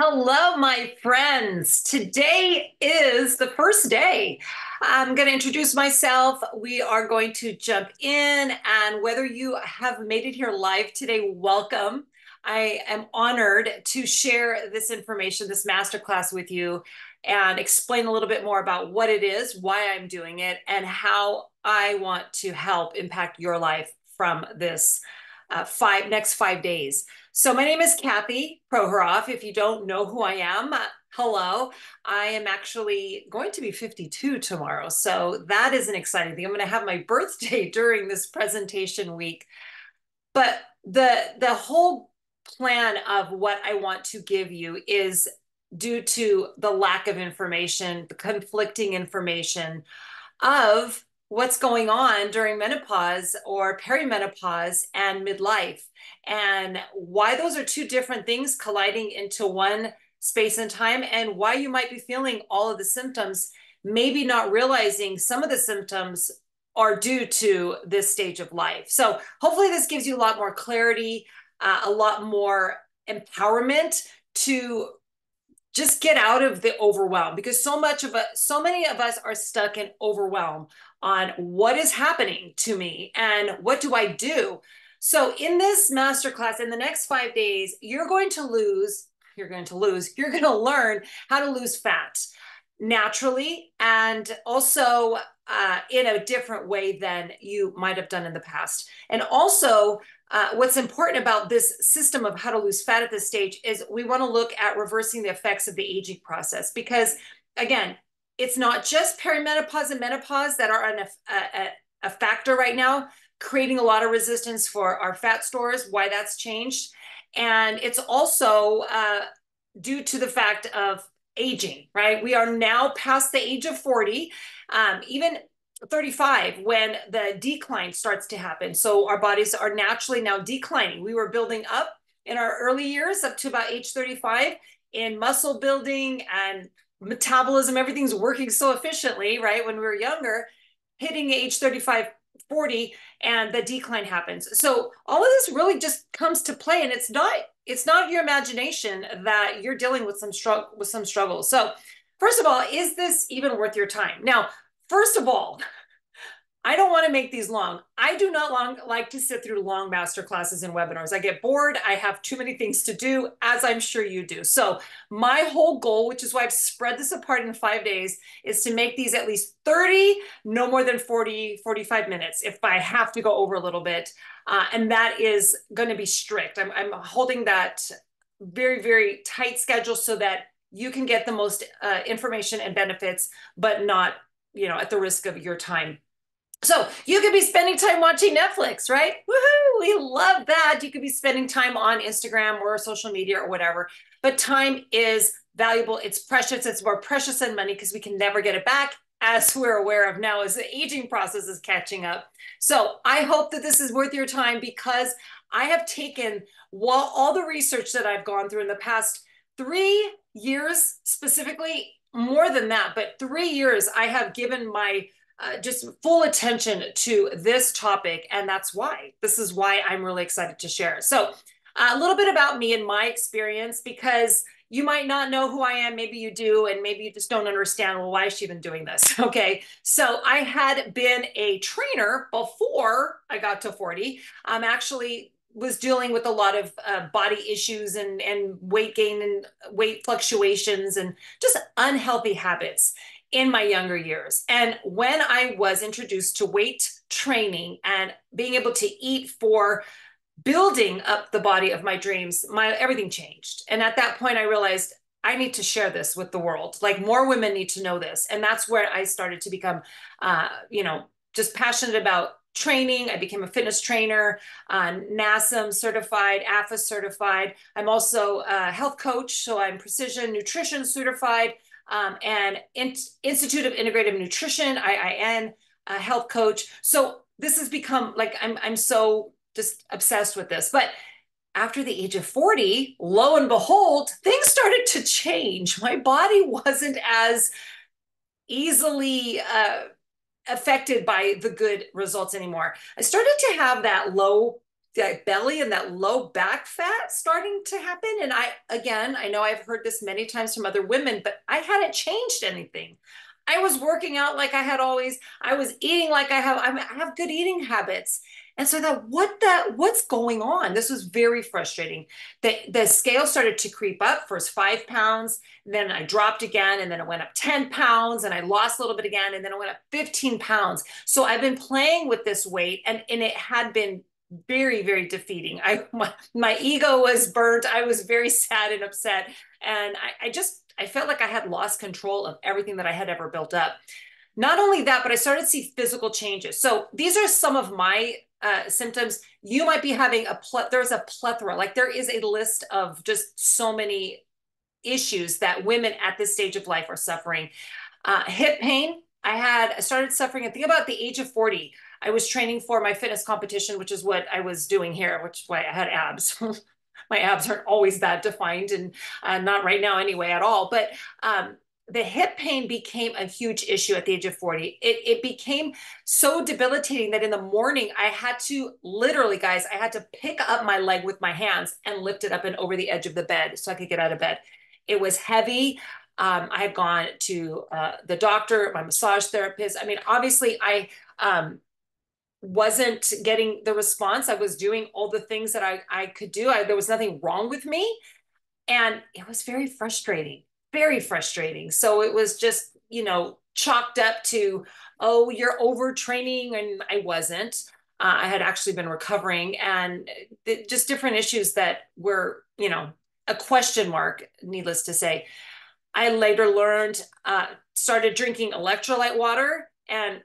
Hello, my friends. Today is the first day. I'm going to introduce myself. We are going to jump in, and whether you have made it here live today, welcome. I am honored to share this information, this masterclass with you, and explain a little bit more about what it is, why I'm doing it, and how I want to help impact your life from this uh, five next five days. So my name is Kathy Prohoroff. If you don't know who I am, uh, hello. I am actually going to be 52 tomorrow. So that is an exciting thing. I'm going to have my birthday during this presentation week. But the the whole plan of what I want to give you is due to the lack of information, the conflicting information of what's going on during menopause or perimenopause and midlife? And why those are two different things colliding into one space and time and why you might be feeling all of the symptoms maybe not realizing some of the symptoms are due to this stage of life. So hopefully this gives you a lot more clarity uh, a lot more empowerment to just get out of the overwhelm because so much of us so many of us are stuck in overwhelm on what is happening to me and what do I do. So in this masterclass in the next 5 days you're going to lose you're going to lose you're going to learn how to lose fat naturally and also uh, in a different way than you might have done in the past. And also, uh, what's important about this system of how to lose fat at this stage is we want to look at reversing the effects of the aging process because, again, it's not just perimenopause and menopause that are a, a, a factor right now, creating a lot of resistance for our fat stores, why that's changed. And it's also uh, due to the fact of aging, right? We are now past the age of 40, um, even 35 when the decline starts to happen. So our bodies are naturally now declining. We were building up in our early years up to about age 35 in muscle building and metabolism. Everything's working so efficiently, right? When we were younger, hitting age 35, 40 and the decline happens. So all of this really just comes to play and it's not it's not your imagination that you're dealing with some struggle with some struggles. So first of all, is this even worth your time? Now, first of all, I don't want to make these long. I do not long, like to sit through long master classes and webinars. I get bored. I have too many things to do, as I'm sure you do. So my whole goal, which is why I've spread this apart in five days, is to make these at least 30, no more than 40, 45 minutes if I have to go over a little bit. Uh, and that is going to be strict. I'm, I'm holding that very, very tight schedule so that you can get the most uh, information and benefits, but not, you know, at the risk of your time. So you could be spending time watching Netflix, right? Woohoo! We love that. You could be spending time on Instagram or social media or whatever. But time is valuable. It's precious. It's more precious than money because we can never get it back, as we're aware of now as the aging process is catching up. So I hope that this is worth your time because I have taken all the research that I've gone through in the past three years, specifically more than that, but three years, I have given my uh, just full attention to this topic. And that's why. This is why I'm really excited to share. So, uh, a little bit about me and my experience because you might not know who I am. Maybe you do, and maybe you just don't understand. Well, why is she even doing this? Okay. So, I had been a trainer before I got to 40. I'm actually was dealing with a lot of uh, body issues and and weight gain and weight fluctuations and just unhealthy habits in my younger years. And when I was introduced to weight training and being able to eat for building up the body of my dreams, my everything changed. And at that point I realized I need to share this with the world. Like more women need to know this. And that's where I started to become uh, you know, just passionate about training. I became a fitness trainer, uh, NASM certified, AFA certified. I'm also a health coach, so I'm precision nutrition certified um, and In- Institute of Integrative Nutrition, IIN, a health coach. So this has become like I'm I'm so just obsessed with this. But after the age of 40, lo and behold, things started to change. My body wasn't as easily uh, affected by the good results anymore. I started to have that low that belly and that low back fat starting to happen. And I, again, I know I've heard this many times from other women, but I hadn't changed anything. I was working out like I had always. I was eating like I have. I have good eating habits. And so thought, what the what's going on? This was very frustrating. The the scale started to creep up. First five pounds, then I dropped again, and then it went up 10 pounds, and I lost a little bit again, and then it went up 15 pounds. So I've been playing with this weight, and, and it had been very, very defeating. I my, my ego was burnt. I was very sad and upset. And I, I just I felt like I had lost control of everything that I had ever built up. Not only that, but I started to see physical changes. So these are some of my uh, symptoms. You might be having a there's a plethora, like there is a list of just so many issues that women at this stage of life are suffering. Uh, hip pain. I had I started suffering. I think about the age of 40. I was training for my fitness competition, which is what I was doing here, which is why I had abs. my abs aren't always that defined and uh, not right now anyway at all. But um, the hip pain became a huge issue at the age of 40. It, it became so debilitating that in the morning, I had to literally, guys, I had to pick up my leg with my hands and lift it up and over the edge of the bed so I could get out of bed. It was heavy. Um, I had gone to uh, the doctor, my massage therapist. I mean, obviously, I um, wasn't getting the response. I was doing all the things that I, I could do. I, there was nothing wrong with me. And it was very frustrating, very frustrating. So it was just, you know, chalked up to, oh, you're overtraining. And I wasn't. Uh, I had actually been recovering and th- just different issues that were, you know, a question mark, needless to say. I later learned, uh, started drinking electrolyte water and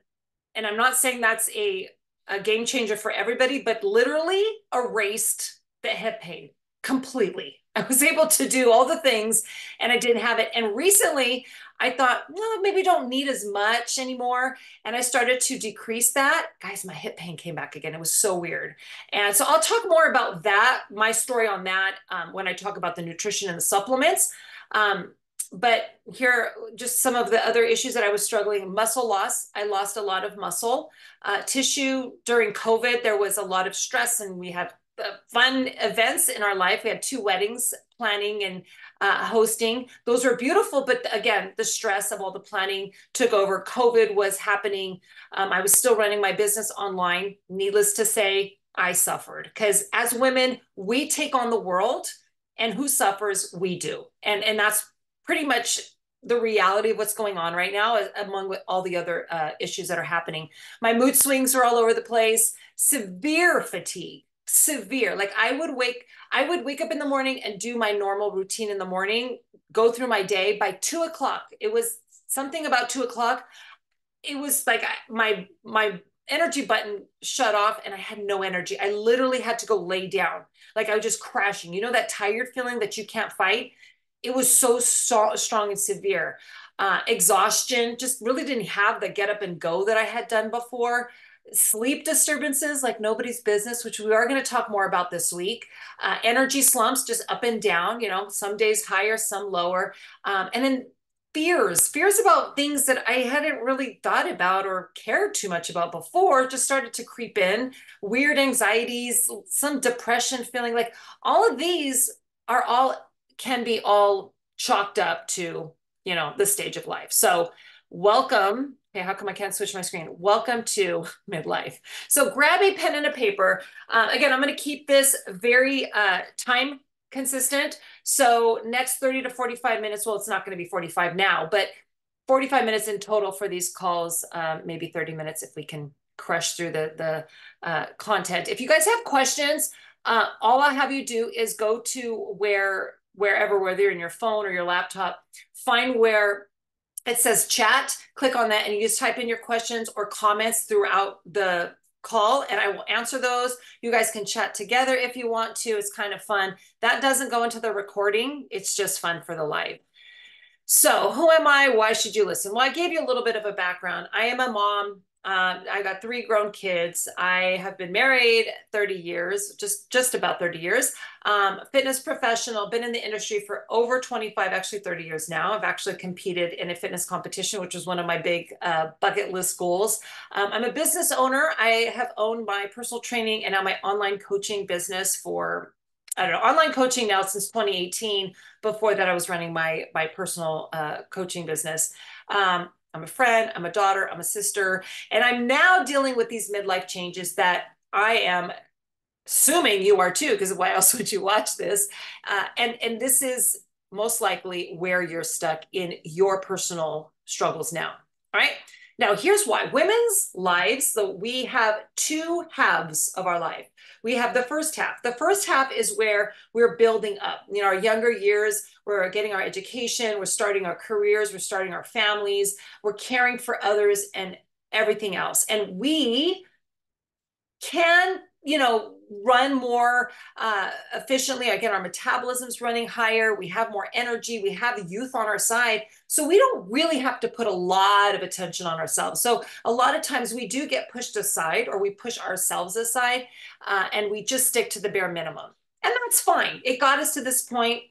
and I'm not saying that's a a game changer for everybody, but literally erased the hip pain completely. I was able to do all the things and I didn't have it. And recently I thought, well, maybe don't need as much anymore. And I started to decrease that. Guys, my hip pain came back again. It was so weird. And so I'll talk more about that, my story on that, um, when I talk about the nutrition and the supplements. Um, but here just some of the other issues that i was struggling muscle loss i lost a lot of muscle uh, tissue during covid there was a lot of stress and we had fun events in our life. We had two weddings planning and uh, hosting. Those were beautiful but again the stress of all the planning took over. Covid was happening. Um, i was still running my business online. Needless to say i suffered because as women we take on the world and who suffers we do. And and that's pretty much the reality of what's going on right now among all the other uh, issues that are happening. My mood swings are all over the place, severe fatigue, severe. Like I would wake, I would wake up in the morning and do my normal routine in the morning, go through my day by two o'clock. It was something about two o'clock. It was like my, my energy button shut off and I had no energy. I literally had to go lay down. Like I was just crashing. You know, that tired feeling that you can't fight? it was so, so strong and severe. Uh, exhaustion, just really didn't have the get up and go that I had done before. Sleep disturbances like nobody's business, which we are going to talk more about this week. Uh, energy slumps, just up and down, you know, some days higher, some lower. Um, and then fears, fears about things that I hadn't really thought about or cared too much about before, just started to creep in. Weird anxieties, some depression feeling like all of these are all can be all chalked up to, you know, the stage of life. So welcome. Okay, how come I can't switch my screen? Welcome to midlife. So grab a pen and a paper. Uh, again, I'm going to keep this very uh, time consistent. So next 30 to 45 minutes, well, it's not going to be 45 now, but 45 minutes in total for these calls, um, maybe 30 minutes if we can crush through the, the uh, content. If you guys have questions, uh, all I have you do is go to where wherever, whether you're in your phone or your laptop, find where it says chat, click on that and you just type in your questions or comments throughout the call and I will answer those. You guys can chat together if you want to. It's kind of fun. That doesn't go into the recording. It's just fun for the live. So who am I? Why should you listen? Well, I gave you a little bit of a background. I am a mom. Um, I got three grown kids. I have been married 30 years, just just about 30 years. Um, fitness professional, been in the industry for over 25, actually 30 years now. I've actually competed in a fitness competition, which was one of my big uh, bucket list goals. Um, I'm a business owner. I have owned my personal training and now my online coaching business for I don't know, online coaching now since 2018. Before that, I was running my my personal uh, coaching business. Um, I'm a friend, I'm a daughter, I'm a sister, and I'm now dealing with these midlife changes that I am assuming you are too, because why else would you watch this? Uh, and and this is most likely where you're stuck in your personal struggles now. All right. Now, here's why women's lives, so we have two halves of our life. We have the first half. The first half is where we're building up. You know, our younger years, we're getting our education, we're starting our careers, we're starting our families, we're caring for others and everything else. And we can, you know, run more uh, efficiently. Again, our metabolism's running higher. We have more energy. We have youth on our side. So we don't really have to put a lot of attention on ourselves. So a lot of times we do get pushed aside or we push ourselves aside uh, and we just stick to the bare minimum. And that's fine. It got us to this point.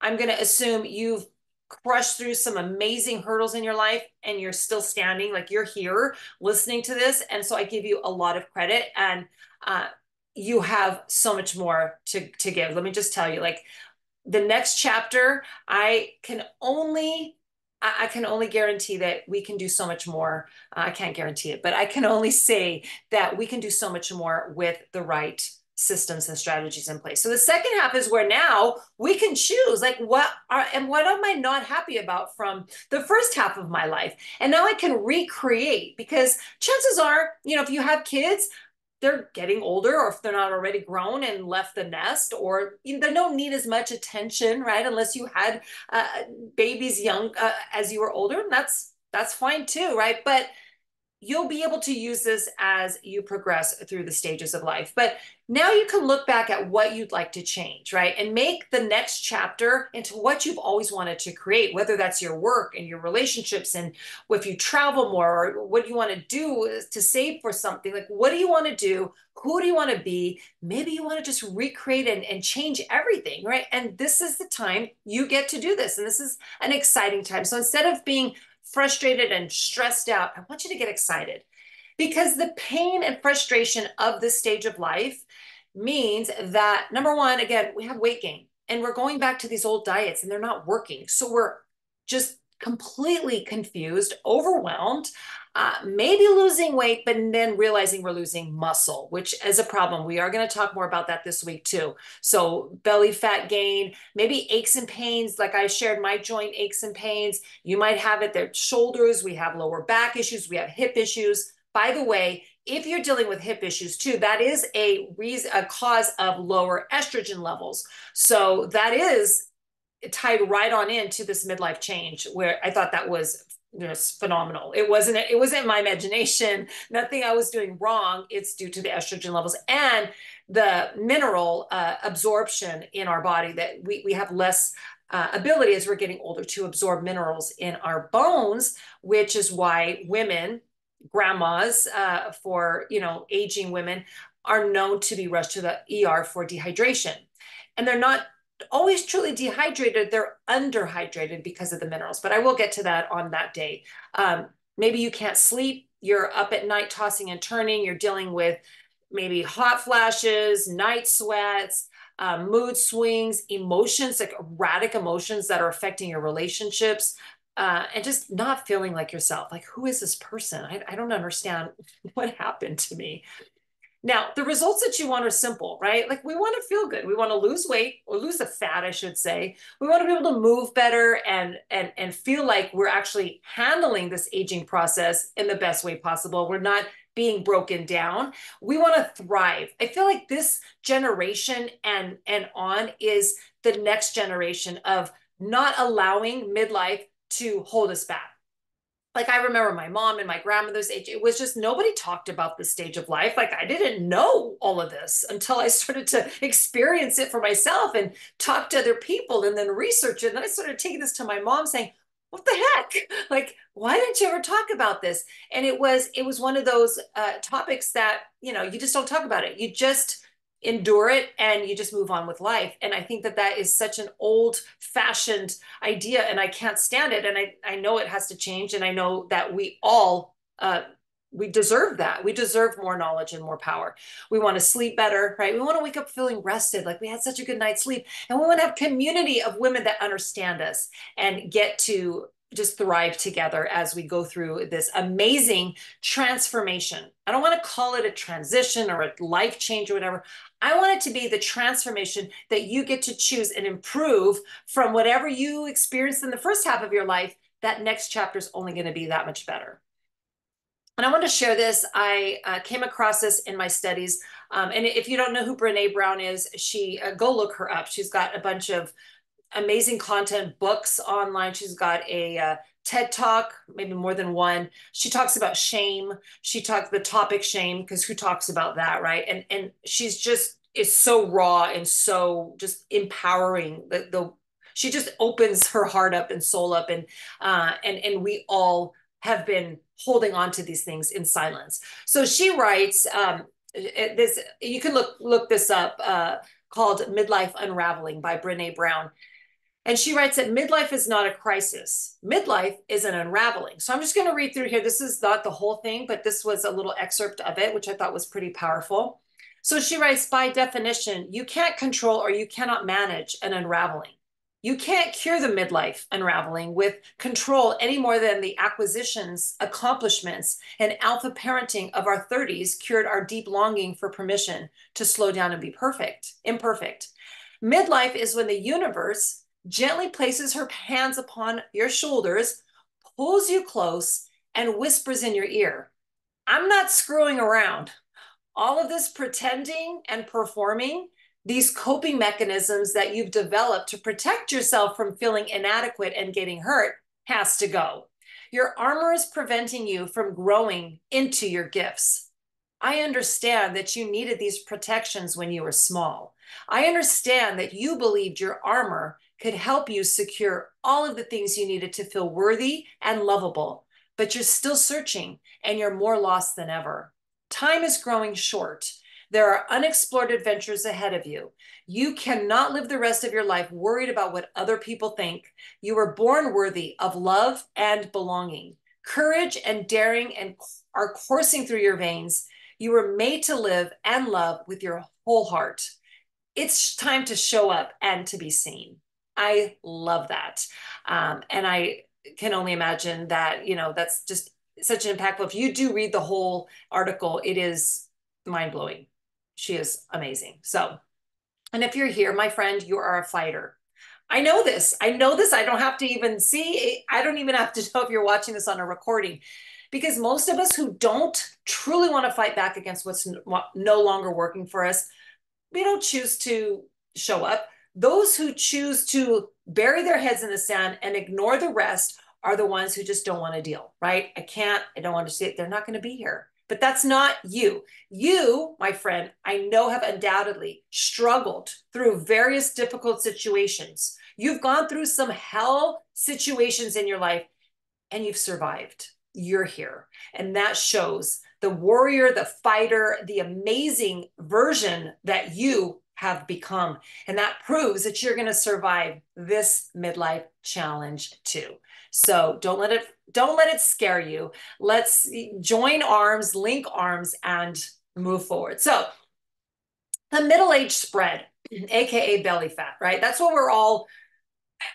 I'm going to assume you've crushed through some amazing hurdles in your life and you're still standing like you're here listening to this and so i give you a lot of credit and uh, you have so much more to to give. Let me just tell you, like the next chapter, I can only I can only guarantee that we can do so much more. Uh, I can't guarantee it, but I can only say that we can do so much more with the right systems and strategies in place. So the second half is where now we can choose like what are and what am I not happy about from the first half of my life. And now I can recreate because chances are, you know, if you have kids, they're getting older or if they're not already grown and left the nest or they don't need as much attention right? Unless you had uh, babies young uh, as you were older and that's that's fine too right? But you'll be able to use this as you progress through the stages of life. But now you can look back at what you'd like to change, right? And make the next chapter into what you've always wanted to create, whether that's your work and your relationships and if you travel more or what you want to do to save for something. Like, what do you want to do? Who do you want to be? Maybe you want to just recreate and, and change everything, right? And this is the time you get to do this. And this is an exciting time. So instead of being frustrated and stressed out, I want you to get excited because the pain and frustration of this stage of life means that number one, again, we have weight gain and we're going back to these old diets and they're not working. So we're just completely confused, overwhelmed, uh, maybe losing weight, but then realizing we're losing muscle, which is a problem. We are going to talk more about that this week too. So belly fat gain, maybe aches and pains, like I shared my joint aches and pains. You might have it their shoulders. We have lower back issues. We have hip issues. By the way, if you're dealing with hip issues too, that is a reason, a cause of lower estrogen levels. So that is tied right on into this midlife change where I thought that was just phenomenal. It wasn't it wasn't my imagination. Nothing I was doing wrong. It's due to the estrogen levels and the mineral uh, absorption in our body that we we have less uh, ability as we're getting older to absorb minerals in our bones, which is why women, grandmas, uh, for you know aging women, are known to be rushed to the ER for dehydration, and they're not always truly dehydrated, they're underhydrated because of the minerals. But I will get to that on that day. Um, maybe you can't sleep, you're up at night tossing and turning, you're dealing with maybe hot flashes, night sweats, um, mood swings, emotions, like erratic emotions that are affecting your relationships. Uh, and just not feeling like yourself. Like, who is this person? I, I don't understand what happened to me. Now, the results that you want are simple, right? Like we want to feel good. We want to lose weight or lose the fat, I should say. We want to be able to move better and and and feel like we're actually handling this aging process in the best way possible. We're not being broken down. We want to thrive. I feel like this generation and and on is the next generation of not allowing midlife to hold us back like I remember my mom and my grandmother's age, it was just nobody talked about the stage of life. Like I didn't know all of this until I started to experience it for myself and talk to other people and then research it. And then I started taking this to my mom saying, what the heck like why didn't you ever talk about this and it was it was one of those uh, topics that you know you just don't talk about it you just endure it and you just move on with life and i think that that is such an old fashioned idea and i can't stand it and i i know it has to change and i know that we all uh, we deserve that. We deserve more knowledge and more power. We want to sleep better, right? We want to wake up feeling rested, like we had such a good night's sleep. And we want to have community of women that understand us and get to just thrive together as we go through this amazing transformation. I don't want to call it a transition or a life change or whatever. I want it to be the transformation that you get to choose and improve from whatever you experienced in the first half of your life. That next chapter is only going to be that much better. And I want to share this. I uh, came across this in my studies. Um, and if you don't know who Brene Brown is, she uh, go look her up. She's got a bunch of amazing content, books online. She's got a uh, TED Talk, maybe more than one. She talks about shame. She talks the topic shame because who talks about that, right? And and she's just is so raw and so just empowering. The the she just opens her heart up and soul up, and uh, and and we all have been holding on to these things in silence. So she writes um, this. You can look look this up. Uh, called Midlife Unraveling by Brene Brown. And she writes that midlife is not a crisis. Midlife is an unraveling. So I'm just going to read through here. This is not the whole thing, but this was a little excerpt of it, which I thought was pretty powerful. So she writes by definition, you can't control or you cannot manage an unraveling. You can't cure the midlife unraveling with control any more than the acquisitions, accomplishments, and alpha parenting of our 30s cured our deep longing for permission to slow down and be perfect, imperfect. Midlife is when the universe gently places her hands upon your shoulders, pulls you close, and whispers in your ear, I'm not screwing around. All of this pretending and performing these coping mechanisms that you've developed to protect yourself from feeling inadequate and getting hurt has to go. Your armor is preventing you from growing into your gifts. I understand that you needed these protections when you were small. I understand that you believed your armor could help you secure all of the things you needed to feel worthy and lovable, but you're still searching and you're more lost than ever. Time is growing short there are unexplored adventures ahead of you. You cannot live the rest of your life worried about what other people think. You were born worthy of love and belonging. Courage and daring and are coursing through your veins. You were made to live and love with your whole heart. It's time to show up and to be seen. I love that. Um, and I can only imagine that, you know, that's just such an impactful. If you do read the whole article, it is mind blowing she is amazing. So, and if you're here, my friend, you are a fighter. I know this. I know this. I don't have to even see. I don't even have to know if you're watching this on a recording because most of us who don't truly want to fight back against what's no longer working for us, we don't choose to show up. Those who choose to bury their heads in the sand and ignore the rest are the ones who just don't want to deal, right? I can't, I don't want to see it. They're not going to be here. But that's not you. You, my friend, I know have undoubtedly struggled through various difficult situations. You've gone through some hell situations in your life and you've survived. You're here. And that shows the warrior, the fighter, the amazing version that you have become. And that proves that you're going to survive this midlife challenge too. So don't let it don't let it scare you. Let's join arms, link arms, and move forward. So the middle age spread, aka belly fat, right? That's what we're all.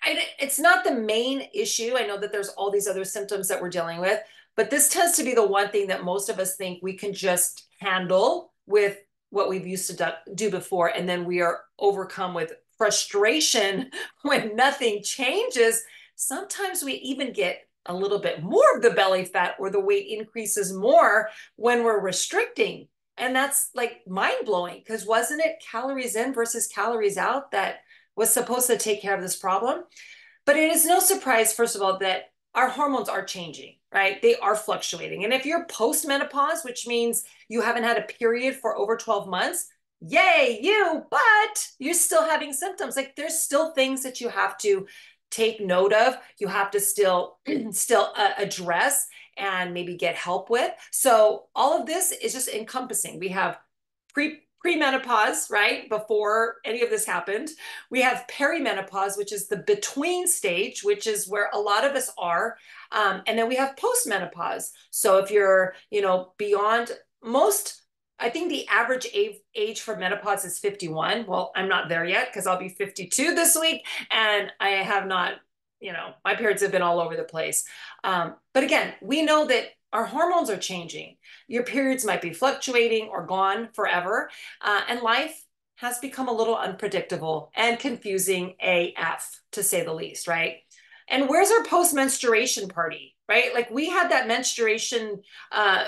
I, it's not the main issue. I know that there's all these other symptoms that we're dealing with, but this tends to be the one thing that most of us think we can just handle with what we've used to do, before, and then we are overcome with frustration when nothing changes Sometimes we even get a little bit more of the belly fat or the weight increases more when we're restricting. And that's like mind blowing because wasn't it calories in versus calories out that was supposed to take care of this problem? But it is no surprise, first of all, that our hormones are changing, right? They are fluctuating. And if you're post menopause, which means you haven't had a period for over 12 months, yay, you, but you're still having symptoms. Like there's still things that you have to take note of, you have to still still uh, address and maybe get help with. So all of this is just encompassing. We have pre premenopause, right? Before any of this happened. We have perimenopause, which is the between stage, which is where a lot of us are. Um, and then we have postmenopause. So if you're, you know, beyond most I think the average age, for menopause is 51. Well, I'm not there yet because I'll be 52 this week. And I have not, you know, my periods have been all over the place. Um, but again, we know that our hormones are changing. Your periods might be fluctuating or gone forever. Uh, and life has become a little unpredictable and confusing AF, to say the least, right? And where's our post menstruation party, right? Like we had that menstruation uh,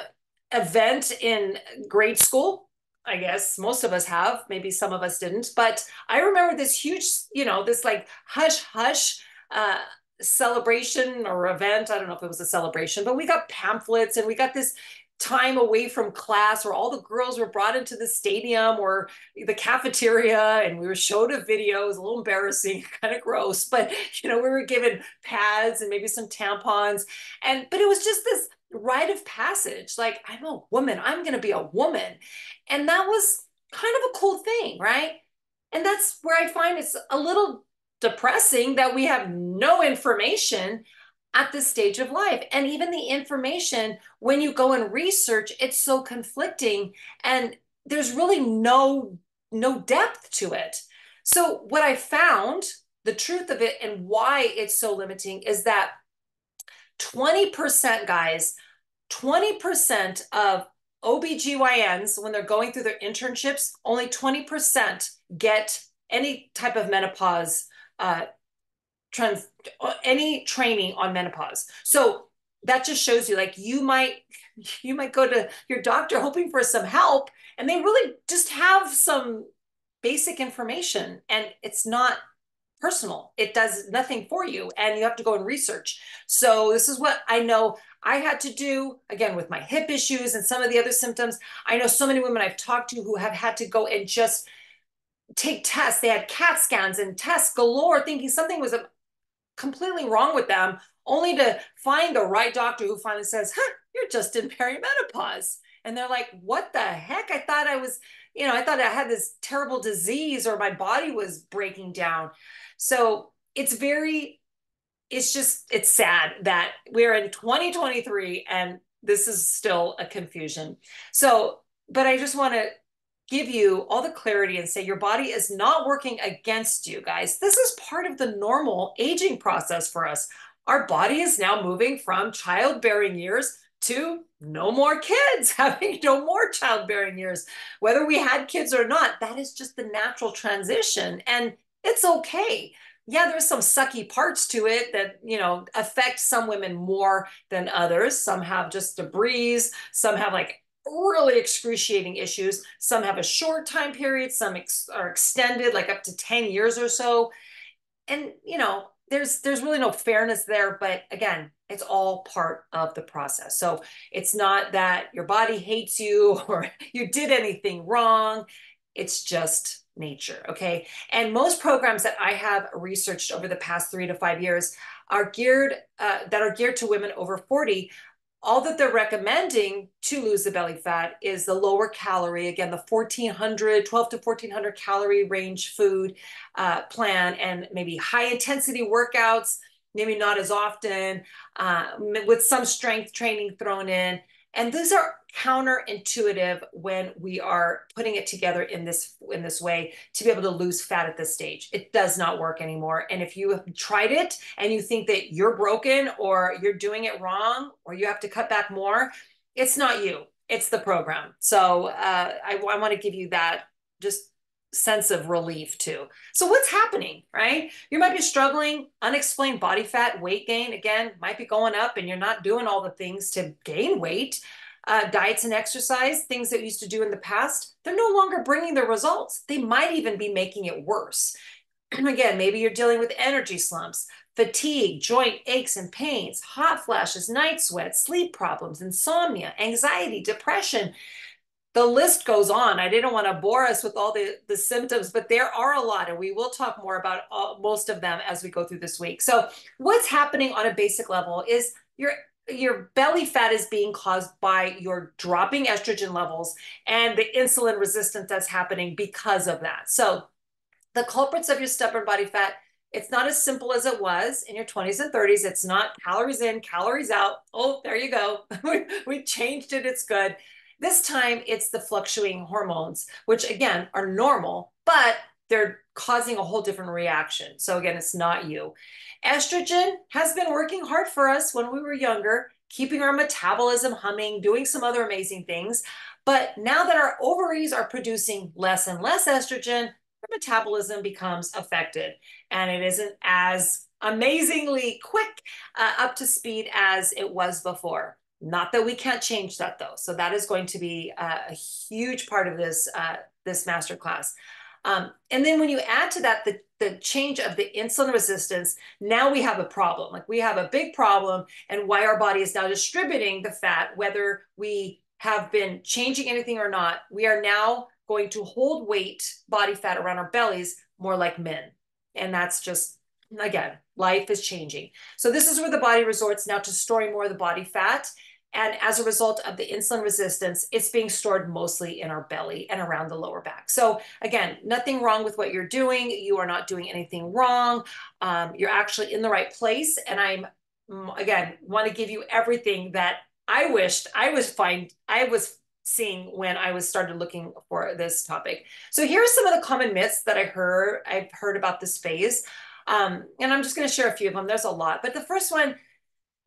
event in grade school. I guess most of us have, maybe some of us didn't. But I remember this huge, you know, this like hush hush uh, celebration or event. I don't know if it was a celebration, but we got pamphlets and we got this time away from class where all the girls were brought into the stadium or the cafeteria and we were showed a video. It was a little embarrassing, kind of gross, but you know, we were given pads and maybe some tampons. And but it was just this rite of passage. Like, I'm a woman, I'm going to be a woman. And that was kind of a cool thing, right? And that's where I find it's a little depressing that we have no information at this stage of life. And even the information, when you go and research, it's so conflicting and there's really no no depth to it. So what I found, the truth of it and why it's so limiting is that 20% guys 20% of OBGYNs, when they're going through their internships, only 20% get any type of menopause, uh, trans, any training on menopause. So that just shows you like you might you might go to your doctor hoping for some help and they really just have some basic information and it's not personal. It does nothing for you and you have to go and research. So this is what I know I had to do again with my hip issues and some of the other symptoms. I know so many women I've talked to who have had to go and just take tests. They had CAT scans and tests galore, thinking something was completely wrong with them, only to find the right doctor who finally says, huh, you're just in perimenopause. And they're like, what the heck? I thought I was, you know, I thought I had this terrible disease or my body was breaking down. So it's very it's just it's sad that we're in 2023 and this is still a confusion. So, but I just want to give you all the clarity and say your body is not working against you, guys. This is part of the normal aging process for us. Our body is now moving from childbearing years to no more kids, having no more childbearing years. Whether we had kids or not, that is just the natural transition. And it's okay yeah, there's some sucky parts to it that, you know, affect some women more than others. Some have just a breeze, some have like really excruciating issues. Some have a short time period, some ex- are extended like up to 10 years or so. And, you know, there's there's really no fairness there, but again, it's all part of the process. So it's not that your body hates you or you did anything wrong. It's just nature. Okay. And most programs that I have researched over the past three to five years are geared, uh, that are geared to women over 40. All that they're recommending to lose the belly fat is the lower calorie, again, the 1400, 12 to 1400 calorie range food uh, plan, and maybe high intensity workouts, maybe not as often, uh, with some strength training thrown in. And these are counterintuitive when we are putting it together in this in this way to be able to lose fat at this stage. It does not work anymore. And if you have tried it and you think that you're broken or you're doing it wrong or you have to cut back more, it's not you. It's the program. So uh, I, I want to give you that just sense of relief too. So what's happening, right? You might be struggling, unexplained body fat, weight gain, again, might be going up and you're not doing all the things to gain weight. Uh, diets and exercise, things that you used to do in the past, they're no longer bringing the results. They might even be making it worse. And again, maybe you're dealing with energy slumps, fatigue, joint aches and pains, hot flashes, night sweats, sleep problems, insomnia, anxiety, depression the list goes on. I didn't want to bore us with all the, the symptoms, but there are a lot, and we will talk more about all, most of them as we go through this week. So, what's happening on a basic level is your your belly fat is being caused by your dropping estrogen levels and the insulin resistance that's happening because of that. So, the culprits of your stubborn body fat it's not as simple as it was in your 20s and 30s. It's not calories in, calories out. Oh, there you go. we changed it. It's good. This time it's the fluctuating hormones, which again are normal, but they're causing a whole different reaction. So again, it's not you. Estrogen has been working hard for us when we were younger, keeping our metabolism humming, doing some other amazing things. But now that our ovaries are producing less and less estrogen, our metabolism becomes affected and it isn't as amazingly quick uh, up to speed as it was before. Not that we can't change that though. So that is going to be uh, a huge part of this uh, this masterclass. Um, and then when you add to that the, the change of the insulin resistance, now we have a problem. Like we have a big problem and why our body is now distributing the fat, whether we have been changing anything or not, we are now going to hold weight, body fat around our bellies more like men. And that's just, again, life is changing. So this is where the body resorts now to storing more of the body fat and as a result of the insulin resistance, it's being stored mostly in our belly and around the lower back. So, again, nothing wrong with what you're doing. You are not doing anything wrong. Um, you're actually in the right place. And I'm, mm, again, want to give you everything that I wished I was find I was seeing when I was started looking for this topic. So here are some of the common myths that I heard I've heard about this phase. Um, and I'm just going to share a few of them. There's a lot, but the first one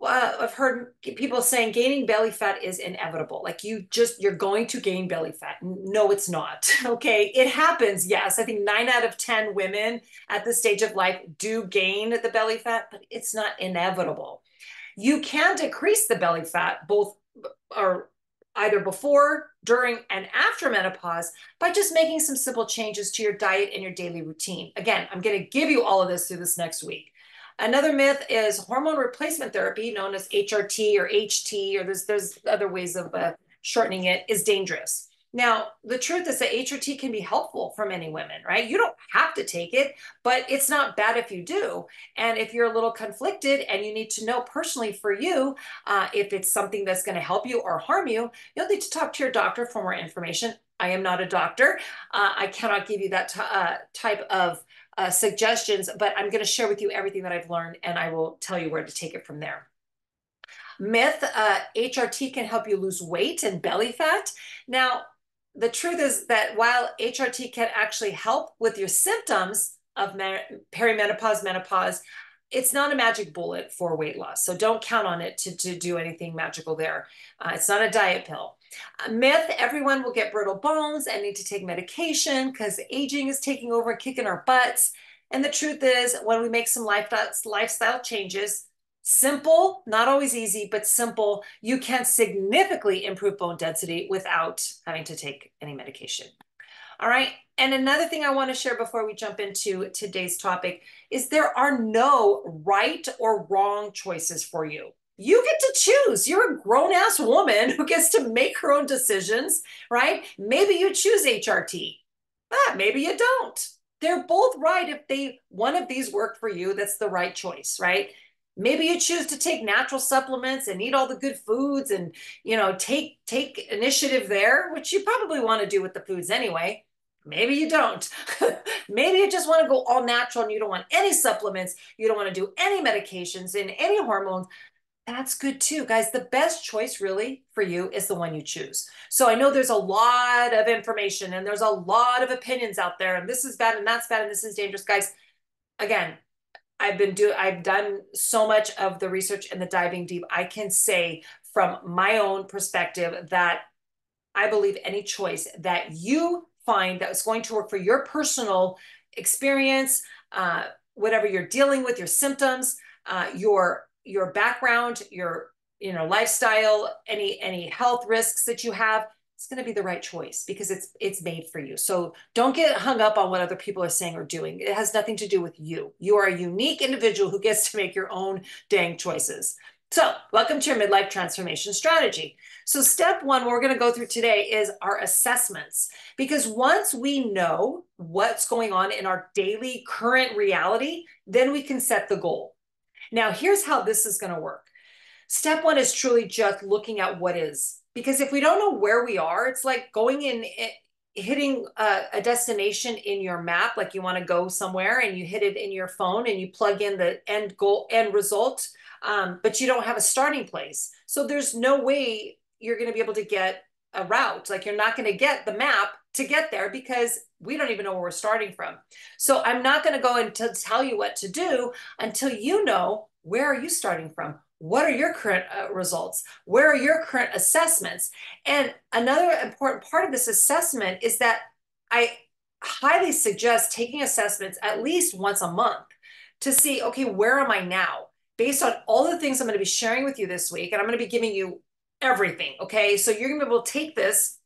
uh, I've heard people saying gaining belly fat is inevitable. Like you just, you're going to gain belly fat. No, it's not. Okay. It happens. Yes. I think nine out of 10 women at this stage of life do gain the belly fat, but it's not inevitable. You can decrease the belly fat both or either before, during, and after menopause by just making some simple changes to your diet and your daily routine. Again, I'm going to give you all of this through this next week. Another myth is hormone replacement therapy, known as HRT or HT, or there's there's other ways of uh, shortening it, is dangerous. Now, the truth is that HRT can be helpful for many women, right? You don't have to take it, but it's not bad if you do. And if you're a little conflicted and you need to know personally for you uh, if it's something that's going to help you or harm you, you'll need to talk to your doctor for more information. I am not a doctor. Uh, I cannot give you that uh, type of uh, suggestions, but I'm going to share with you everything that I've learned and I will tell you where to take it from there. Myth, uh, HRT can help you lose weight and belly fat. Now, the truth is that while HRT can actually help with your symptoms of perimenopause, menopause, it's not a magic bullet for weight loss. So don't count on it to, to do anything magical there. Uh, it's not a diet pill. Uh, myth, everyone will get brittle bones and need to take medication because aging is taking over kicking our butts. And the truth is, when we make some lifestyle changes, simple, not always easy, but simple, you can significantly improve bone density without having to take any medication. All right. And another thing I want to share before we jump into today's topic is there are no right or wrong choices for you. You get to choose. You're a grown ass woman who gets to make her own decisions, right? Maybe you choose HRT. Ah, maybe you don't. They're both right if they one of these work for you. That's the right choice, right? Maybe you choose to take natural supplements and eat all the good foods and you know take take initiative there, which you probably want to do with the foods anyway. Maybe you don't. Maybe you just want to go all natural and you don't want any supplements. You don't want to do any medications and any hormones. That's good too, guys. The best choice really for you is the one you choose. So I know there's a lot of information and there's a lot of opinions out there, and this is bad and that's bad and this is dangerous, guys. Again, I've been doing, I've done so much of the research and the diving deep. I can say from my own perspective that I believe any choice that you find that is going to work for your personal experience, uh, whatever you're dealing with, your symptoms, uh, your your background, your you know lifestyle, any any health risks that you have, it's going to be the right choice because it's it's made for you. So don't get hung up on what other people are saying or doing. It has nothing to do with you. You are a unique individual who gets to make your own dang choices. So, welcome to your midlife transformation strategy. So, step one, we're going to go through today is our assessments. Because once we know what's going on in our daily current reality, then we can set the goal. Now, here's how this is going to work. Step one is truly just looking at what is. Because if we don't know where we are, it's like going in, eh, hitting a, a, destination in your map like you want to go somewhere and you hit it in your phone and you plug in the end goal end result um, but you don't have a starting place. So there's no way you're going to be able to get a route. Like you're not going to get the map to get there because we don't even know where we're starting from. So I'm not going to go and tell you what to do until you know where are you starting from? What are your current uh, results? Where are your current assessments? And another important part of this assessment is that I highly suggest taking assessments at least once a month to see, okay, where am I now? based on all the things I'm going to be sharing with you this week, and I'm going to be giving you everything. Okay. So you're going to be able to take this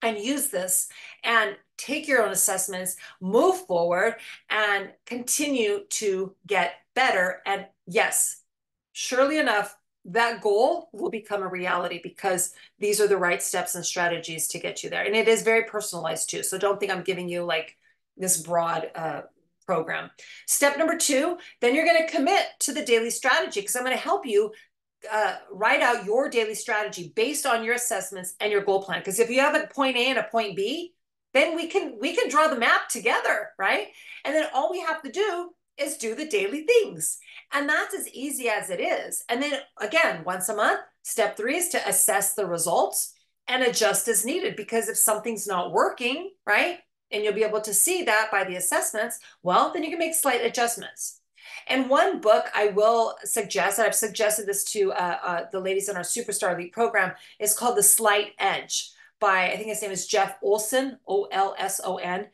and use this and take your own assessments, move forward, and continue to get better. And yes, surely enough, that goal will become a reality because these are the right steps and strategies to get you there. And it is very personalized too. So don't think I'm giving you like this broad uh, program. Step number two, then you're going to commit to the daily strategy because I'm going to help you uh, write out your daily strategy based on your assessments and your goal plan. Because if you have a point A and a point B, then we can we can draw the map together, right? And then all we have to do is do the daily things. And that's as easy as it is. And then again, once a month, step three is to assess the results and adjust as needed. Because if something's not working, right, and you'll be able to see that by the assessments, well, then you can make slight adjustments. And one book I will suggest, and I've suggested this to uh, uh, the ladies in our Superstar Elite program, is called The Slight Edge by, I think his name is Jeff Olson, O L S O N.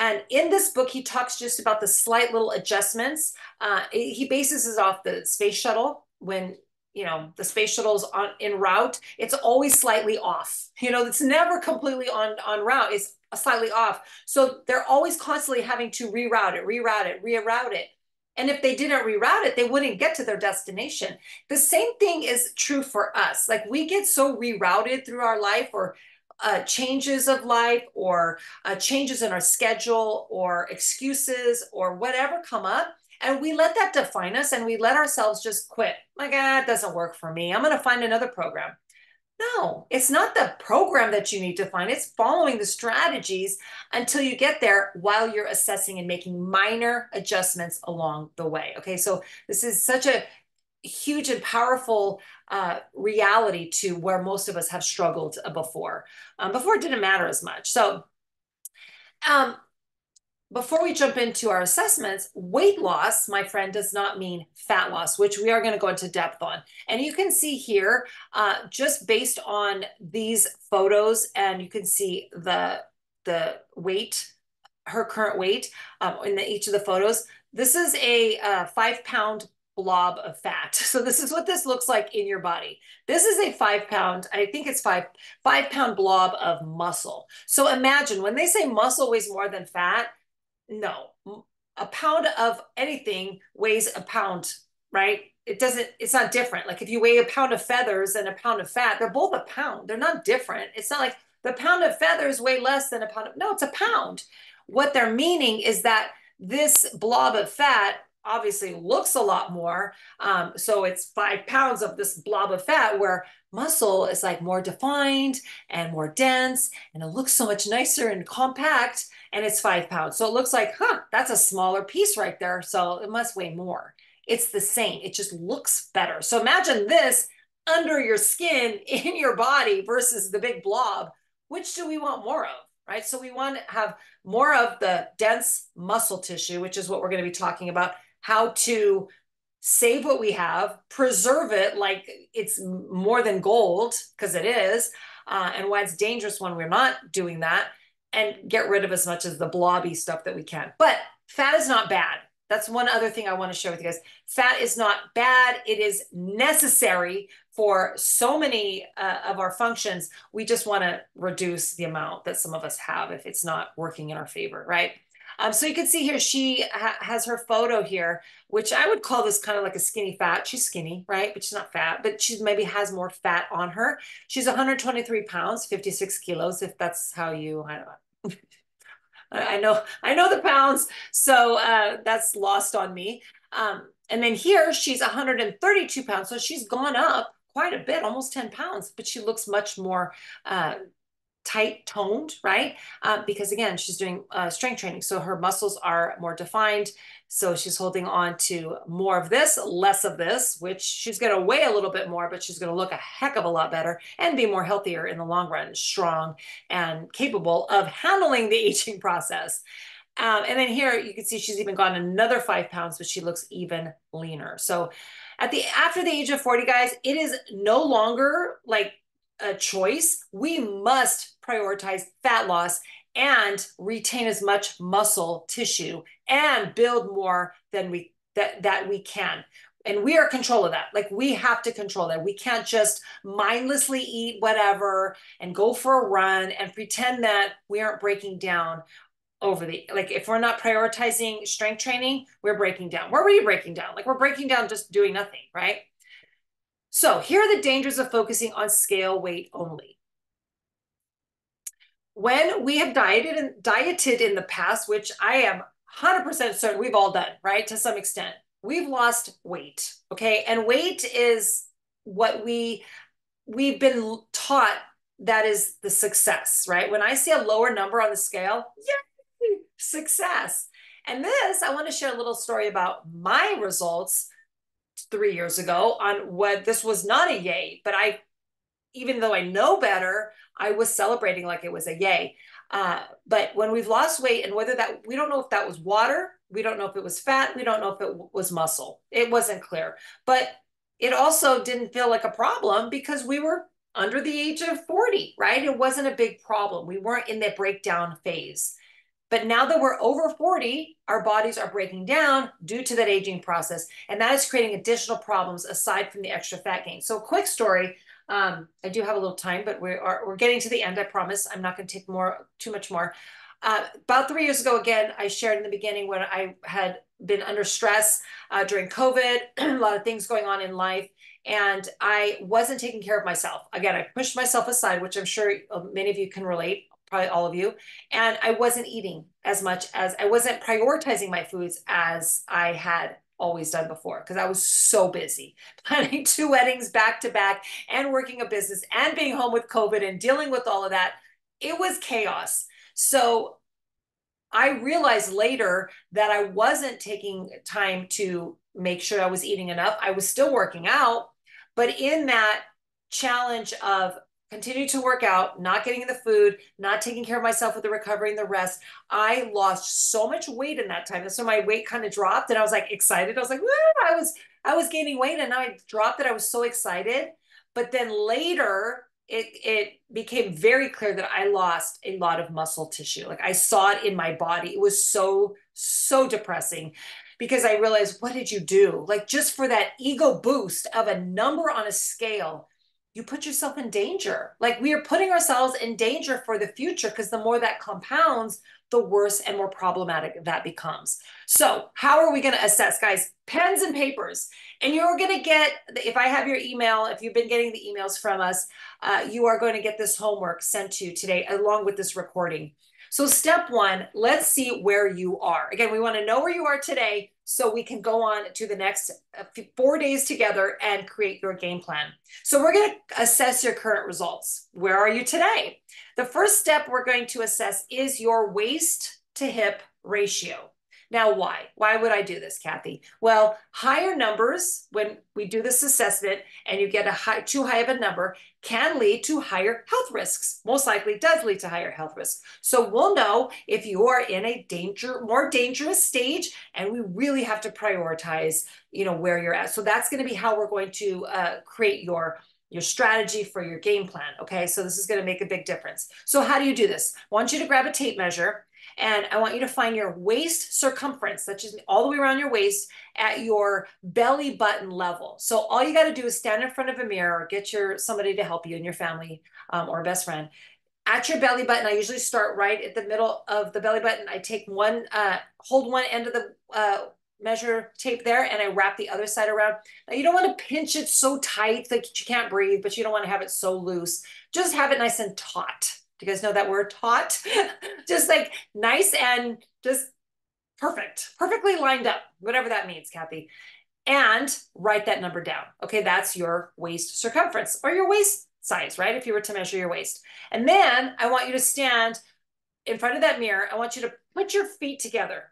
And in this book, he talks just about the slight little adjustments. Uh, he bases it off the space shuttle when you know the space shuttle's on in route it's always slightly off you know it's never completely on on route it's slightly off. So they're always constantly having to reroute it, reroute it, reroute it. And if they didn't reroute it, they wouldn't get to their destination. The same thing is true for us. Like we get so rerouted through our life or uh, changes of life or uh, changes in our schedule or excuses or whatever come up. And we let that define us and we let ourselves just quit. Like, ah, it doesn't work for me. I'm going to find another program. No, it's not the program that you need to find. It's following the strategies until you get there while you're assessing and making minor adjustments along the way. Okay, so this is such a huge and powerful uh, reality to where most of us have struggled before. Um, before it didn't matter as much. So, um, before we jump into our assessments, weight loss, my friend, does not mean fat loss, which we are going to go into depth on. And you can see here, uh, just based on these photos, and you can see the the weight, her current weight um, in the, each of the photos. This is a uh, five pound blob of fat. So this is what this looks like in your body. This is a five pound, I think it's five, five pound blob of muscle. So imagine when they say muscle weighs more than fat, no a pound of anything weighs a pound right it doesn't it's not different like if you weigh a pound of feathers and a pound of fat they're both a pound they're not different it's not like the pound of feathers weigh less than a pound of no it's a pound what they're meaning is that this blob of fat obviously looks a lot more um, so it's five pounds of this blob of fat where muscle is like more defined and more dense and it looks so much nicer and compact and it's five pounds. So it looks like, huh, that's a smaller piece right there. So it must weigh more. It's the same. It just looks better. So imagine this under your skin in your body versus the big blob. Which do we want more of? Right. So we want to have more of the dense muscle tissue, which is what we're going to be talking about, how to save what we have, preserve it like it's more than gold, because it is, uh, and why it's dangerous when we're not doing that and get rid of as much of the blobby stuff that we can. But fat is not bad. That's one other thing I want to share with you guys. Fat is not bad. It is necessary for so many uh, of our functions. We just want to reduce the amount that some of us have if it's not working in our favor, right? Um, so you can see here, she ha has her photo here, which I would call this kind of like a skinny fat. She's skinny, right? But she's not fat, but she maybe has more fat on her. She's 123 pounds, 56 kilos, if that's how you, I don't know. I know, I know the pounds, so uh, that's lost on me. Um, and then here she's 132 pounds, so she's gone up quite a bit, almost 10 pounds, but she looks much more uh, tight toned, right? Uh, because again, she's doing uh, strength training. So her muscles are more defined. So she's holding on to more of this, less of this, which she's going to weigh a little bit more, but she's going to look a heck of a lot better and be more healthier in the long run, strong and capable of handling the aging process. Um, and then here you can see she's even gone another five pounds, but she looks even leaner. So at the after the age of 40, guys, it is no longer like a choice. We must prioritize fat loss and retain as much muscle tissue and build more than we that that we can. And we are control of that. Like we have to control that. We can't just mindlessly eat whatever and go for a run and pretend that we aren't breaking down over the like if we're not prioritizing strength training we're breaking down. Where were you breaking down. Like we're breaking down just doing nothing right so here are the dangers of focusing on scale weight only when we have dieted and dieted in the past, which I am 100% certain we've all done, right? To some extent, we've lost weight. Okay. And weight is what we, we've been taught that is the success, right? When I see a lower number on the scale, yay, success. And this, I want to share a little story about my results three years ago on what this was not a yay, but I, even though I know better, I was celebrating like it was a yay. Uh, but when we've lost weight and whether that, we don't know if that was water, we don't know if it was fat, we don't know if it was muscle. It wasn't clear. But it also didn't feel like a problem because we were under the age of 40, right? It wasn't a big problem. We weren't in the breakdown phase. But now that we're over 40, our bodies are breaking down due to that aging process. And that is creating additional problems aside from the extra fat gain. So, quick story um, I do have a little time, but we are we're getting to the end. I promise. I'm not going to take more too much more. Uh, about three years ago, again, I shared in the beginning when I had been under stress uh, during COVID, a lot of things going on in life, and I wasn't taking care of myself. Again, I pushed myself aside, which I'm sure uh, many of you can relate, probably all of you. And I wasn't eating as much as I wasn't prioritizing my foods as I had always done before because I was so busy planning two weddings back to back and working a business and being home with COVID and dealing with all of that. It was chaos. So I realized later that I wasn't taking time to make sure I was eating enough. I was still working out, but in that challenge of continued to work out, not getting the food, not taking care of myself with the recovery and the rest. I lost so much weight in that time. And so my weight kind of dropped and I was like excited. I was like, I was, I was gaining weight and I dropped it. I was so excited. But then later it, it became very clear that I lost a lot of muscle tissue. Like I saw it in my body. It was so, so depressing because I realized, what did you do? Like just for that ego boost of a number on a scale, you put yourself in danger. Like we are putting ourselves in danger for the future because the more that compounds, the worse and more problematic that becomes. So, how are we going to assess, guys? Pens and papers. And you're going to get, if I have your email, if you've been getting the emails from us, uh, you are going to get this homework sent to you today along with this recording. So, step one, let's see where you are. Again, we want to know where you are today so we can go on to the next uh, four days together and create your game plan. So, we're going to assess your current results. Where are you today? The first step we're going to assess is your waist to hip ratio. Now, why? Why would I do this, Kathy? Well, higher numbers, when we do this assessment and you get a high, too high of a number, can lead to higher health risks. Most likely does lead to higher health risks. So we'll know if you are in a danger, more dangerous stage, and we really have to prioritize, you know, where you're at. So that's going to be how we're going to uh, create your your strategy for your game plan. Okay, so this is going to make a big difference. So how do you do this? I want you to grab a tape measure and I want you to find your waist circumference, such as all the way around your waist at your belly button level. So all you got to do is stand in front of a mirror or get your somebody to help you in your family um, or best friend. at your belly button, I usually start right at the middle of the belly button. I take one, uh, hold one end of the uh, measure tape there and I wrap the other side around. Now you don't want to pinch it so tight that you can't breathe, but you don't want to have it so loose. Just have it nice and taut. Do you guys know that word taut? just like nice and just perfect, perfectly lined up, whatever that means, Kathy. And write that number down. Okay, that's your waist circumference or your waist size, right? If you were to measure your waist. And then I want you to stand in front of that mirror. I want you to put your feet together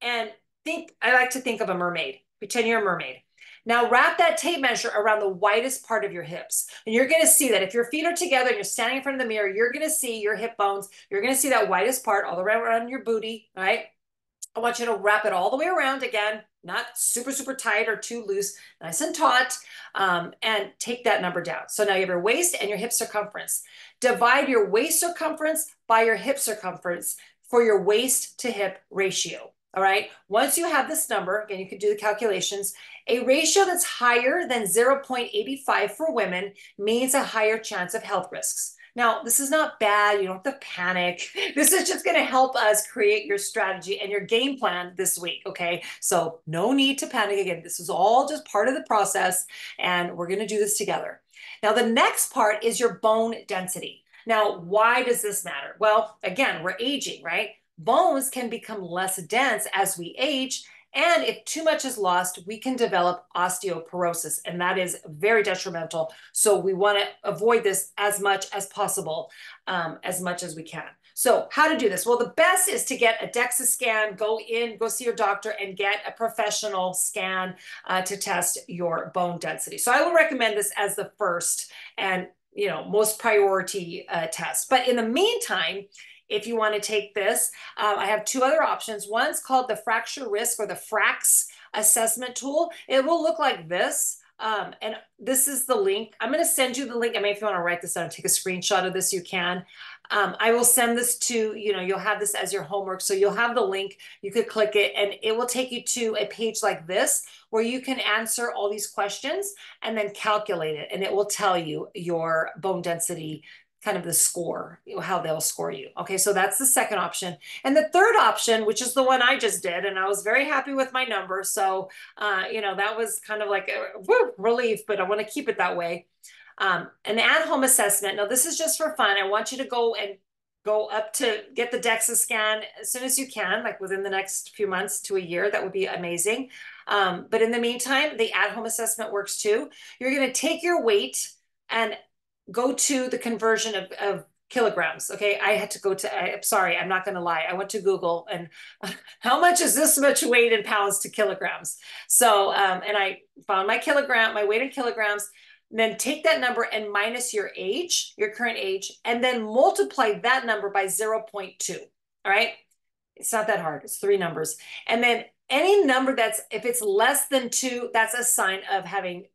and think, I like to think of a mermaid. Pretend you're a mermaid. Now wrap that tape measure around the widest part of your hips. And you're going to see that if your feet are together and you're standing in front of the mirror, you're going to see your hip bones. You're going to see that widest part all the way around your booty, right? I want you to wrap it all the way around again, not super, super tight or too loose, nice and taut, um, and take that number down. So now you have your waist and your hip circumference. Divide your waist circumference by your hip circumference for your waist to hip ratio. All right. Once you have this number, again, you can do the calculations. A ratio that's higher than 0.85 for women means a higher chance of health risks. Now, this is not bad. You don't have to panic. This is just going to help us create your strategy and your game plan this week. Okay. So, no need to panic again. This is all just part of the process, and we're going to do this together. Now, the next part is your bone density. Now, why does this matter? Well, again, we're aging, right? Bones can become less dense as we age. And if too much is lost, we can develop osteoporosis, and that is very detrimental. So we want to avoid this as much as possible, um, as much as we can. So how to do this? Well, the best is to get a DEXA scan, go in, go see your doctor and get a professional scan uh, to test your bone density. So I will recommend this as the first and you know most priority uh, test. But in the meantime, if you want to take this. Um, I have two other options. One's called the fracture risk or the FRAX assessment tool. It will look like this. Um, and this is the link. I'm going to send you the link. I mean, if you want to write this down, take a screenshot of this, you can. Um, I will send this to, you know, you'll have this as your homework. So you'll have the link, you could click it and it will take you to a page like this where you can answer all these questions and then calculate it. And it will tell you your bone density kind of the score, how they'll score you. Okay, so that's the second option. And the third option, which is the one I just did, and I was very happy with my number. So, uh, you know, that was kind of like a relief, but I want to keep it that way. Um, an at-home assessment. Now, this is just for fun. I want you to go and go up to get the DEXA scan as soon as you can, like within the next few months to a year. That would be amazing. Um, but in the meantime, the at-home assessment works too. You're going to take your weight and go to the conversion of, of kilograms. Okay, I had to go to. I, am sorry, I'm not going to lie. I went to Google and how much is this much weight in pounds to kilograms? So, um, and I found my kilogram, my weight in kilograms. Then take that number and minus your age, your current age, and then multiply that number by 0.2. All right, it's not that hard. It's three numbers, and then any number that's if it's less than two, that's a sign of having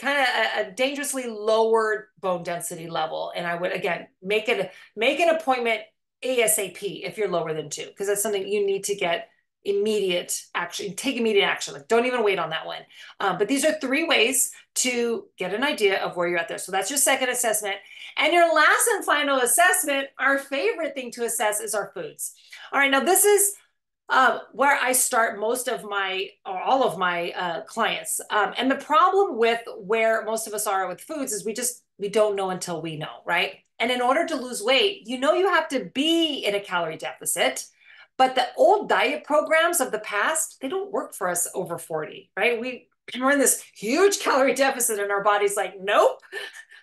kind of a, a, dangerously lowered bone density level. And I would again make it make an appointment ASAP if you're lower than two, because that's something you need to get immediate action, take immediate action. Like don't even wait on that one. Um, but these are three ways to get an idea of where you're at there. So that's your second assessment. And your last and final assessment, our favorite thing to assess is our foods. All right, now this is uh, where I start most of my or all of my uh, clients. Um, and the problem with where most of us are with foods is we just we don't know until we know, right? And in order to lose weight, you know you have to be in a calorie deficit. But the old diet programs of the past, they don't work for us over 40, right? We we're in this huge calorie deficit and our body's like, nope,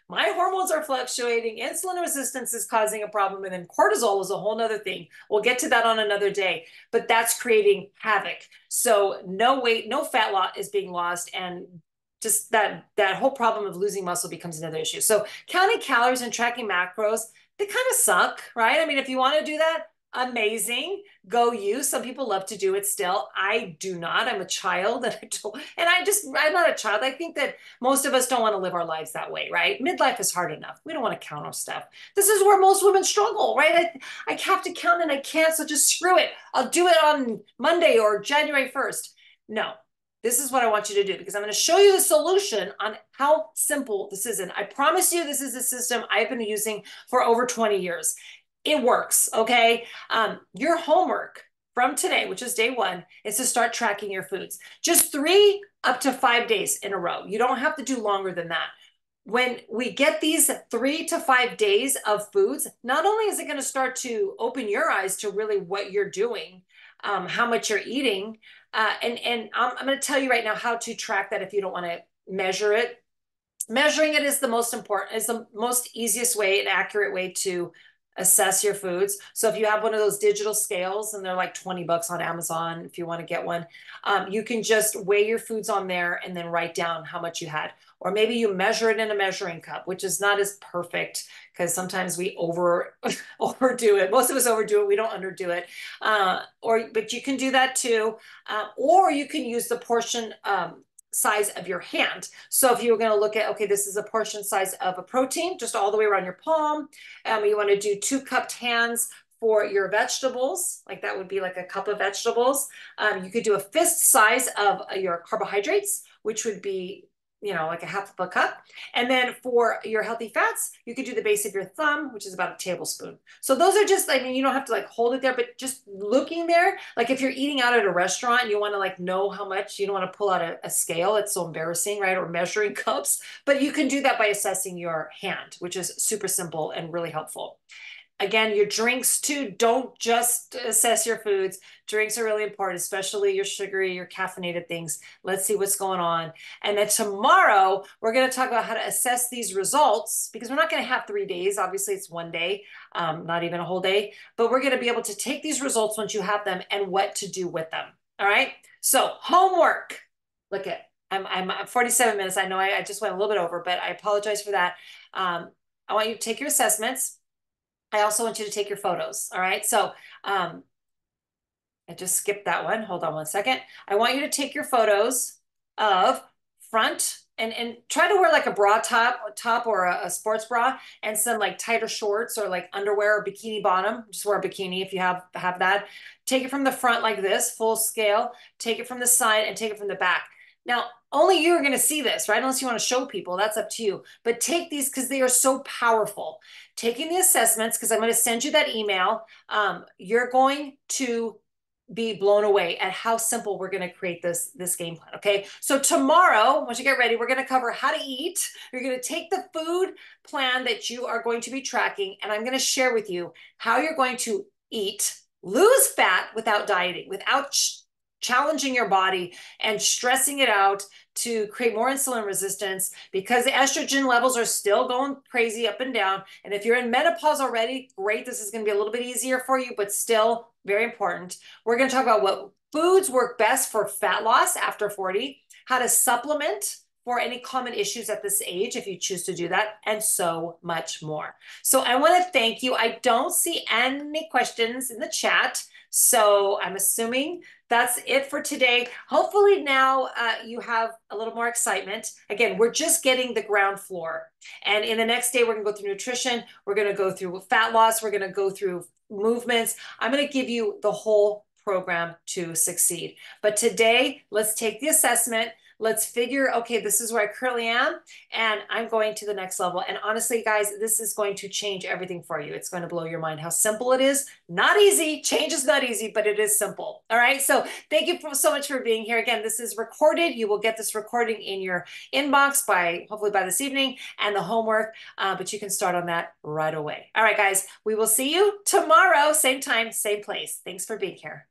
my hormones are fluctuating, insulin resistance is causing a problem, and then cortisol is a whole nother thing. We'll get to that on another day, but that's creating havoc. So no weight, no fat loss is being lost, and just that that whole problem of losing muscle becomes another issue. So counting calories and tracking macros, they kind of suck, right? I mean, if you want to do that, amazing. Go you. Some people love to do it still. I do not. I'm a child and i don't and i just i'm not a child. I think that most of us don't want to live our lives that way right? Midlife is hard enough. We don't want to count our stuff. This is where most women struggle right? I, I have to count and i can't so just screw it. I'll do it on monday or january 1st no. This is what I want you to do because I'm going to show you the solution on how simple this is. And I promise you, this is a system I've been using for over 20 years. It works, okay? Um, your homework from today, which is day one, is to start tracking your foods. Just three up to five days in a row. You don't have to do longer than that. When we get these three to five days of foods, not only is it going to start to open your eyes to really what you're doing, um, how much you're eating, uh, and and I'm, I'm going to tell you right now how to track that if you don't want to measure it. Measuring it is the most important, is the most easiest way and accurate way to assess your foods. So if you have one of those digital scales and they're like 20 bucks on Amazon, if you want to get one, um, you can just weigh your foods on there and then write down how much you had. Or maybe you measure it in a measuring cup, which is not as perfect because sometimes we over overdo it. Most of us overdo it. We don't underdo it. Uh, or but you can do that too. Uh, or you can use the portion um, size of your hand. So if you were going to look at, okay, this is a portion size of a protein, just all the way around your palm. Um, you want to do two cupped hands for your vegetables, like that would be like a cup of vegetables. Um, you could do a fist size of uh, your carbohydrates, which would be you know, like a half of a cup. And then for your healthy fats, you could do the base of your thumb, which is about a tablespoon. So those are just, I mean, you don't have to like hold it there, but just looking there, like if you're eating out at a restaurant, you want to like know how much, you don't want to pull out a, a scale. It's so embarrassing, right? Or measuring cups, but you can do that by assessing your hand, which is super simple and really helpful. Again, your drinks too. Don't just assess your foods. Drinks are really important, especially your sugary, your caffeinated things. Let's see what's going on. And then tomorrow, we're going to talk about how to assess these results because we're not going to have three days. Obviously, it's one day, um, not even a whole day. But we're going to be able to take these results once you have them and what to do with them. All right. So, homework. Look at I'm, I'm 47 minutes. I know I, I just went a little bit over, but I apologize for that. Um, I want you to take your assessments I also want you to take your photos. All right. So um, I just skipped that one. Hold on one second. I want you to take your photos of front and, and try to wear like a bra top top or a, a, sports bra and some like tighter shorts or like underwear or bikini bottom. Just wear a bikini if you have have that. Take it from the front like this, full scale. Take it from the side and take it from the back. Now, only you are going to see this, right? Unless you want to show people, that's up to you. But take these because they are so powerful. Taking the assessments, because I'm going to send you that email, um, you're going to be blown away at how simple we're going to create this this game plan okay so tomorrow once you get ready we're going to cover how to eat you're going to take the food plan that you are going to be tracking and i'm going to share with you how you're going to eat lose fat without dieting without challenging your body and stressing it out to create more insulin resistance because the estrogen levels are still going crazy up and down. And if you're in menopause already, great. This is going to be a little bit easier for you, but still very important. We're going to talk about what foods work best for fat loss after 40, how to supplement for any common issues at this age if you choose to do that, and so much more. So I want to thank you. I don't see any questions in the chat. So I'm assuming that's it for today. Hopefully now uh, you have a little more excitement. Again, we're just getting the ground floor. And in the next day, we're gonna go through nutrition. We're gonna go through fat loss. We're gonna go through movements. I'm gonna give you the whole program to succeed. But today, let's take the assessment. Let's figure, okay, this is where I currently am, and I'm going to the next level. And honestly, guys, this is going to change everything for you. It's going to blow your mind how simple it is. Not easy. Change is not easy, but it is simple. All right. So thank you for, so much for being here. Again, this is recorded. You will get this recording in your inbox by hopefully by this evening and the homework, uh, but you can start on that right away. All right, guys, we will see you tomorrow, same time, same place. Thanks for being here.